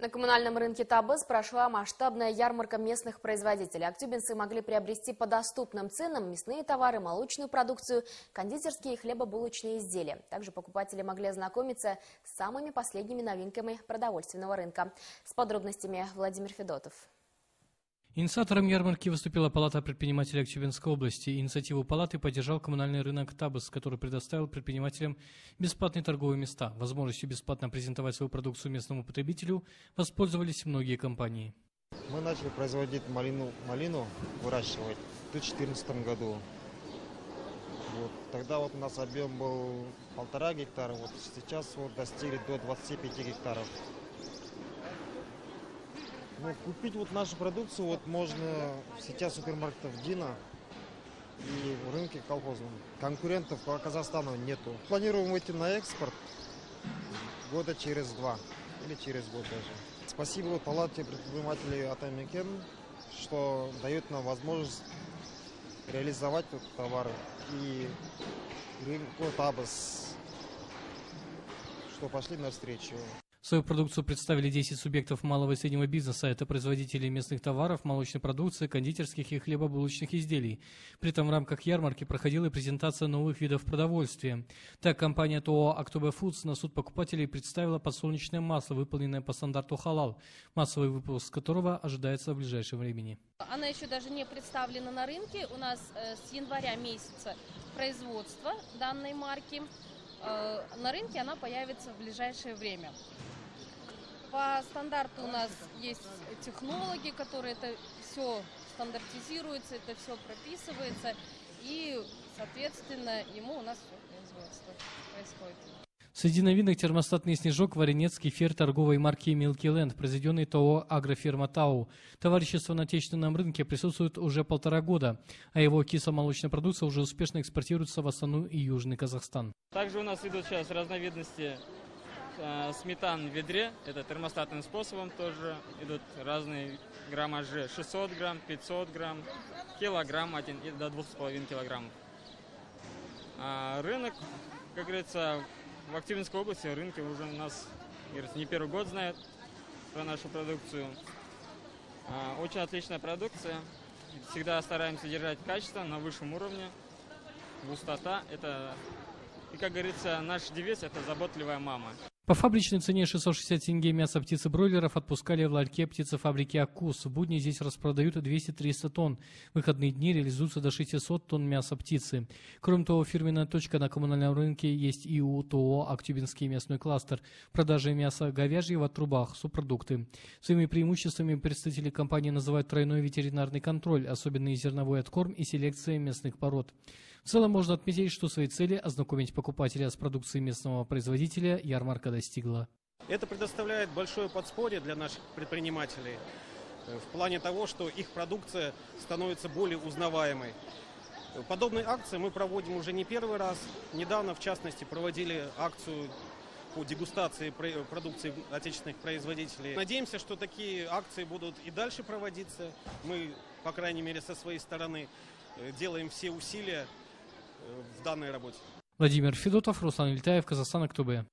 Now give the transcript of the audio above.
На коммунальном рынке Табыс прошла масштабная ярмарка местных производителей. Актюбинцы могли приобрести по доступным ценам мясные товары, молочную продукцию, кондитерские и хлебобулочные изделия. Также покупатели могли ознакомиться с самыми последними новинками продовольственного рынка. С подробностями Владимир Федотов. Инициатором ярмарки выступила Палата предпринимателей Актюбинской области. Инициативу Палаты поддержал коммунальный рынок Табас, который предоставил предпринимателям бесплатные торговые места. Возможностью бесплатно презентовать свою продукцию местному потребителю воспользовались многие компании. Мы начали производить малину, малину выращивать в 2014 году. Вот. Тогда вот у нас объем был полтора гектара, вот сейчас вот достигли до 25 гектаров. Ну, купить вот нашу продукцию вот можно в сетях супермаркетов Дина и в рынке колхозном. Конкурентов по Казахстану нету. Планируем выйти на экспорт года через два или через год даже. Спасибо Палате предпринимателей Атамикен, что дает нам возможность реализовать этот товар и рынку Табас, что пошли навстречу. Свою продукцию представили 10 субъектов малого и среднего бизнеса. Это производители местных товаров, молочной продукции, кондитерских и хлебобулочных изделий. При этом в рамках ярмарки проходила и презентация новых видов продовольствия. Так, компания ТОО «Актобе Фудс» на суд покупателей представила подсолнечное масло, выполненное по стандарту халал, массовый выпуск которого ожидается в ближайшем времени. Она еще даже не представлена на рынке. У нас э, с января месяца производство данной марки. Э, на рынке она появится в ближайшее время. По стандарту у нас есть технологи, которые это все стандартизируется, это все прописывается, и, соответственно, ему у нас все производство происходит. Среди новинок термостатный снежок, варенец, кефир торговой марки Milky Land, произведенный ТОО «Агрофирма Тау». Товарищество на отечественном рынке присутствует уже полтора года, а его кисломолочная продукция уже успешно экспортируется в основной и Южный Казахстан. Также у нас идут сейчас разновидности э, сметан в ведре, это термостатным способом тоже идут разные граммажи, 600 грамм, 500 грамм, килограмм, один, и до 2,5 килограммов. А рынок, как говорится, в Активинской области рынки уже у нас не первый год знают про нашу продукцию. А, очень отличная продукция. Всегда стараемся держать качество на высшем уровне. Густота – это, и как говорится, наш девиз – это заботливая мама. По фабричной цене 660 тенге мясо птицы бройлеров отпускали в ларьке птицефабрики «Акус». В будни здесь распродают 200-300 тонн. В выходные дни реализуются до 600 тонн мяса птицы. Кроме того, фирменная точка на коммунальном рынке есть и у ТОО «Актюбинский мясной кластер». Продажа мяса говяжьего в трубах, субпродукты. Своими преимуществами представители компании называют тройной ветеринарный контроль, особенный зерновой откорм и селекция местных пород. В целом можно отметить, что свои цели ознакомить покупателя с продукцией местного производителя ярмарка достигла. Это предоставляет большое подспорье для наших предпринимателей э, в плане того, что их продукция становится более узнаваемой. Подобные акции мы проводим уже не первый раз. Недавно, в частности, проводили акцию по дегустации продукции отечественных производителей. Надеемся, что такие акции будут и дальше проводиться. Мы, по крайней мере, со своей стороны э, делаем все усилия в данной работе. Владимир Федотов, Руслан Ильтаев, Казахстан, Актубе.